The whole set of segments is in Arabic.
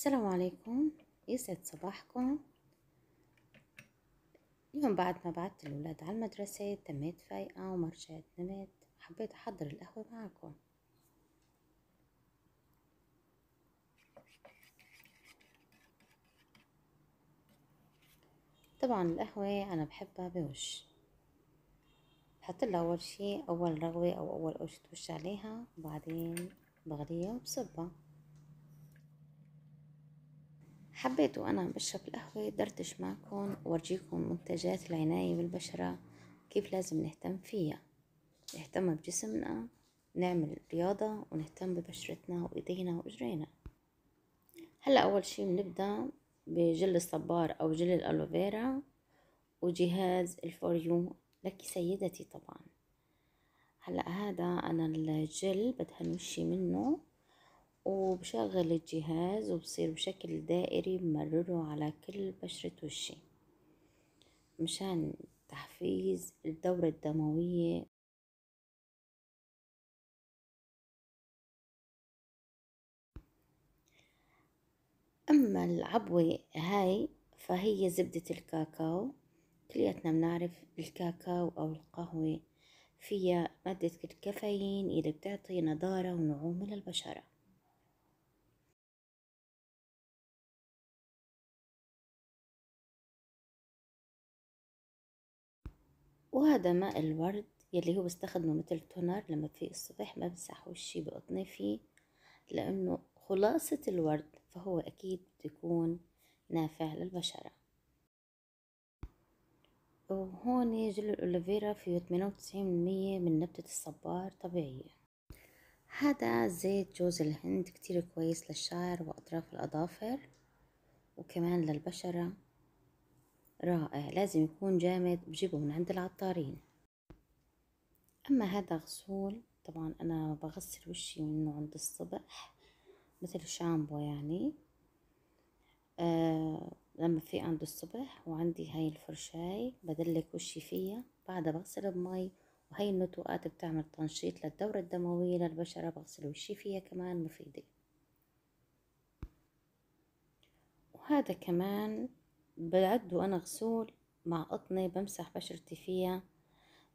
السلام عليكم. يسعد صباحكم. اليوم بعد ما بعت الأولاد على المدرسة تميت فايقة وما رجعت نمت. حبيت أحضر القهوة معكم. طبعا القهوة أنا بحبها بوش. بحط لها أول شي أول رغوة أو أول قرشة وش عليها وبعدين بغليها وبصبها. حبيت وأنا عم بشرب القهوة دردش معكم وأرجيكم منتجات العناية بالبشرة كيف لازم نهتم فيها. نهتم بجسمنا نعمل رياضة ونهتم ببشرتنا وإيدينا وإجرينا هلأ أول شي بنبدأ بجل الصبار أو جل الألوفيرا وجهاز الفوريو لك سيدتي طبعا. هلأ هذا أنا الجل بدهن وشي منه. وبشغل الجهاز وبصير بشكل دائري بمرره على كل بشرة وشي مشان تحفيز الدورة الدموية. أما العبوة هاي فهي زبدة الكاكاو. كلياتنا بنعرف الكاكاو أو القهوة فيها مادة الكافيين اللي بتعطي نضارة ونعومة للبشرة. وهذا ماء الورد يلي هو بستخدمه مثل تونر لما في الصبح بمسح وشي بقطني فيه لأنه خلاصة الورد فهو أكيد بيكون نافع للبشرة. وهون جل الأوليفيرا فيه 98% من نبتة الصبار طبيعية. هذا زيت جوز الهند كتير كويس للشعر وأطراف الأظافر وكمان للبشرة. رائع لازم يكون جامد بجيبه من عند العطارين. أما هذا غسول طبعا أنا بغسل وشي منه عند الصبح مثل شامبو يعني. آه لما في عند الصبح وعندي هاي الفرشاي بدلك وشي فيها بعدها بغسل بمي وهي النتوءات بتعمل تنشيط للدورة الدموية للبشرة بغسل وشي فيها كمان مفيدة. وهذا كمان بعده أنا غسول مع قطنة بمسح بشرتي فيها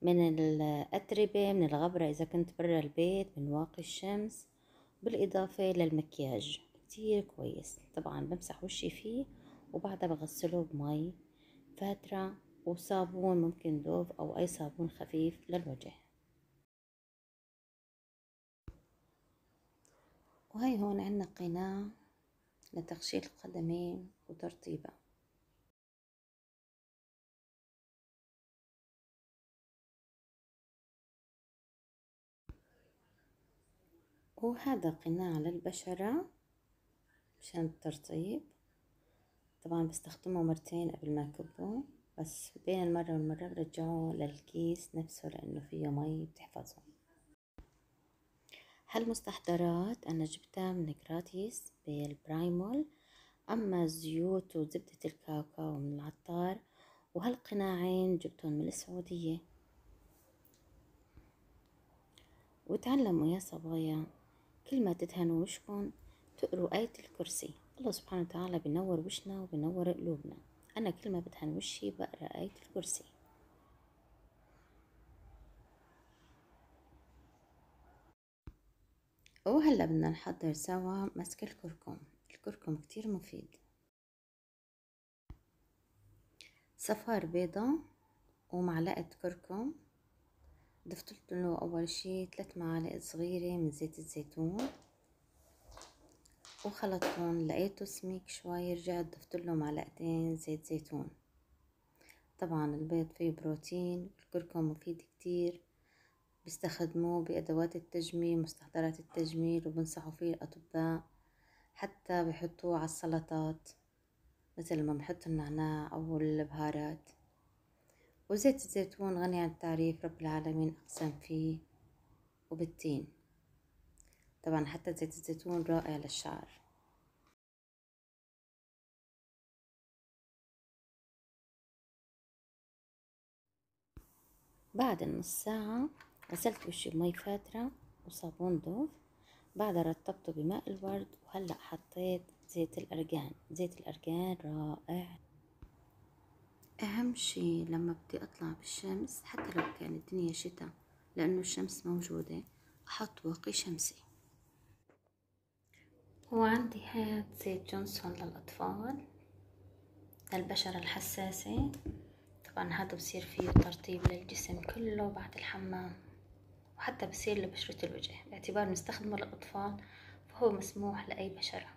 من الأتربة من الغبرة إذا كنت برا البيت من واقي الشمس بالإضافة للمكياج. كتير كويس. طبعا بمسح وشي فيه وبعدها بغسله بمي فاترة وصابون ممكن دوف أو أي صابون خفيف للوجه. وهي هون عنا قناع لتغسيل القدمين وترطيبها. وهذا قناع للبشرة مشان الترطيب. طبعا بستخدمه مرتين قبل ما أكبه بس بين المرة والمرة برجعه للكيس نفسه لأنه فيه مي بتحفظه. هالمستحضرات أنا جبتها من جراتيس بالبرايم مول أما الزيوت وزبدة الكاكاو من العطار وهالقناعين جبتهم من السعودية. وتعلموا يا صبايا. كل ما تدهنوا وشكم تقروا آية الكرسي. الله سبحانه وتعالى بنور وشنا وبنور قلوبنا. أنا كل ما بدهن وشي بقرأ آية الكرسي. وهلا بدنا نحضر سوا مسك الكركم. الكركم كتير مفيد. صفار بيضة ومعلقة كركم ضفت له أول شي ثلاث معالق صغيرة من زيت الزيتون وخلطتهم لقيته سميك شوي رجعت ضفت له معلقتين زيت زيتون. طبعا البيض فيه بروتين الكركم مفيد كتير بيستخدموه بأدوات التجميل مستحضرات التجميل وبنصحوا فيه الأطباء حتى بحطوه على السلطات مثل ما بحط النعناع أو البهارات. وزيت الزيتون غني عن التعريف رب العالمين أقسم فيه. وبالتين. طبعا حتى زيت الزيتون رائع للشعر. بعد النص ساعة غسلت وشي بمي فاترة وصابون دوف بعدها رطبته بماء الورد وهلأ حطيت زيت الأرجان. زيت الأرجان رائع. أهم شي لما بدي أطلع بالشمس حتى لو كان الدنيا شتاء لأنه الشمس موجودة أحط واقي شمسي. وعندي هاد زيت جونسون للأطفال للبشرة الحساسة. طبعا هذا بصير فيه ترطيب للجسم كله بعد الحمام وحتى بصير لبشرة الوجه. باعتبار نستخدمه للأطفال فهو مسموح لأي بشرة.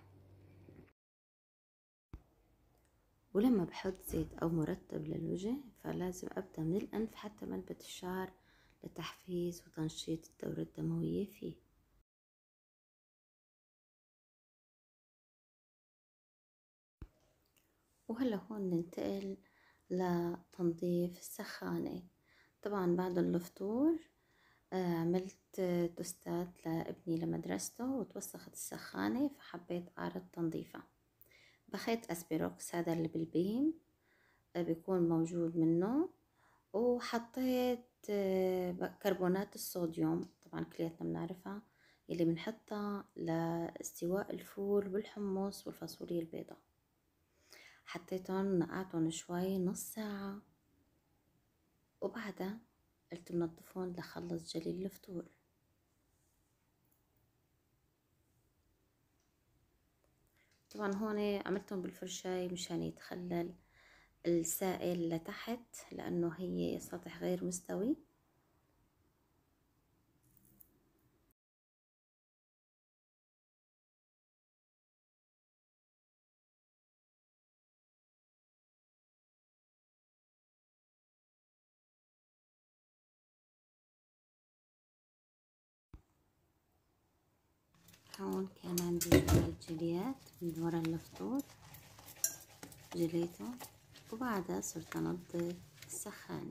ولما بحط زيت أو مرطب للوجه فلازم أبدأ من الأنف حتى منبت الشعر لتحفيز وتنشيط الدورة الدموية فيه. وهلأ هون ننتقل لتنظيف السخانة. طبعا بعد الفطور آه، عملت توستات لابني لمدرسته وتوسخت السخانة فحبيت أعرض تنظيفها. بخيت أسبيروكس هذا اللي بالبيم آه، بيكون موجود منه. وحطيت آه، كربونات الصوديوم طبعا كلياتنا بنعرفها اللي بنحطها لاستواء الفول والحمص والفاصوليا البيضاء. حطيتهم نقعتهم شوي نص ساعة. وبعدها قلت بنظفهم لخلص جليل الفطور. طبعا هون عملتهم بالفرشاي مشان يتخلل السائل لتحت لأنه هي سطح غير مستوي. هون كان عندي شوية جليات من ورا الفطور جليته وبعدها صرت أنضف السخانة.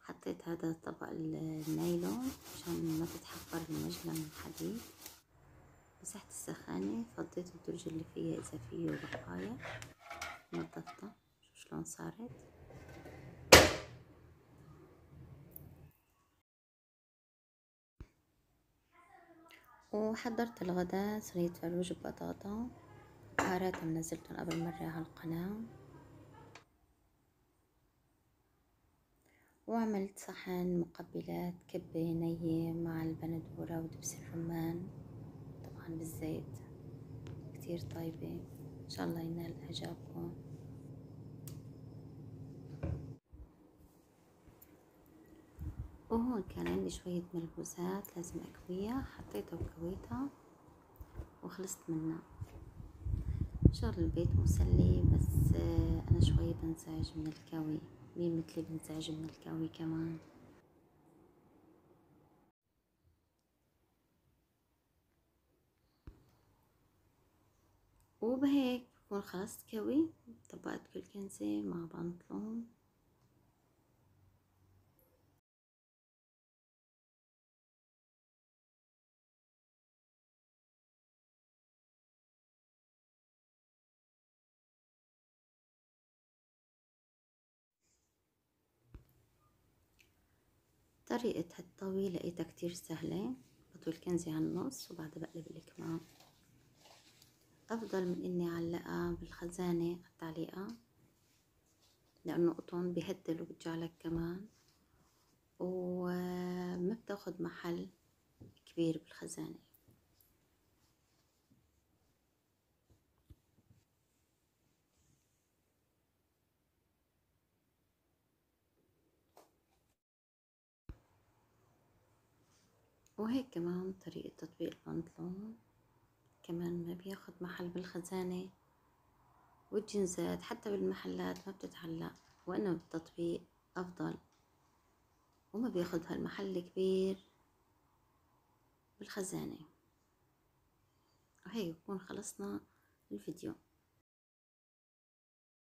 حطيت هذا طبق النايلون عشان ما تتحفر المجلة الحديد. مسحت السخانة فضيت الدرج اللي فيها إذا فيه بقايا. نظفتها شو شلون صارت. وحضرت الغداء صينية فروج ببطاطا بهارات نزلتهم قبل مرة على القناة. وعملت صحن مقبلات كبة نية مع البندورة ودبس الرمان. طبعا بالزيت. كتير طيبة. إن شاء الله ينال إعجابكم كان عندي شوية ملبوسات لازم أكويها حطيتها وكويتها وخلصت منها. شغل البيت مسلي بس أنا شوية بنزعج من الكوي مين مثلي بنزعج من الكوي كمان؟ وبهيك بكون خلصت كوي طبقت كل كنزة مع بنطلون طريقة هالطوي لقيتها كتير سهلة بطوي الكنزة على النص بقلب الكمام. أفضل من إني أعلقها بالخزانة التعليقة لأنه قطن بيهدل وبتجعلك كمان. وما بتاخد محل كبير بالخزانة. وهيك كمان طريقة تطبيق البنطلون. كمان ما بياخد محل بالخزانة. والجنزات حتى بالمحلات ما بتتعلق وإنما بالتطبيق أفضل. وما بياخد هالمحل كبير بالخزانة. وهيك بكون خلصنا الفيديو.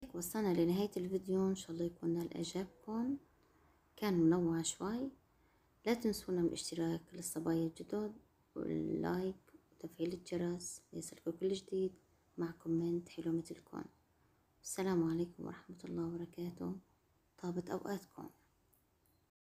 هيك وصلنا لنهاية الفيديو. إن شاء الله يكون نال إعجابكم. كان منوع شوي. لا تنسونا من الاشتراك للصبايا الجدد واللايك وتفعيل الجرس ليصلكو كل جديد مع كومنت حلو مثلكم. السلام عليكم ورحمة الله وبركاته. طابت أوقاتكم.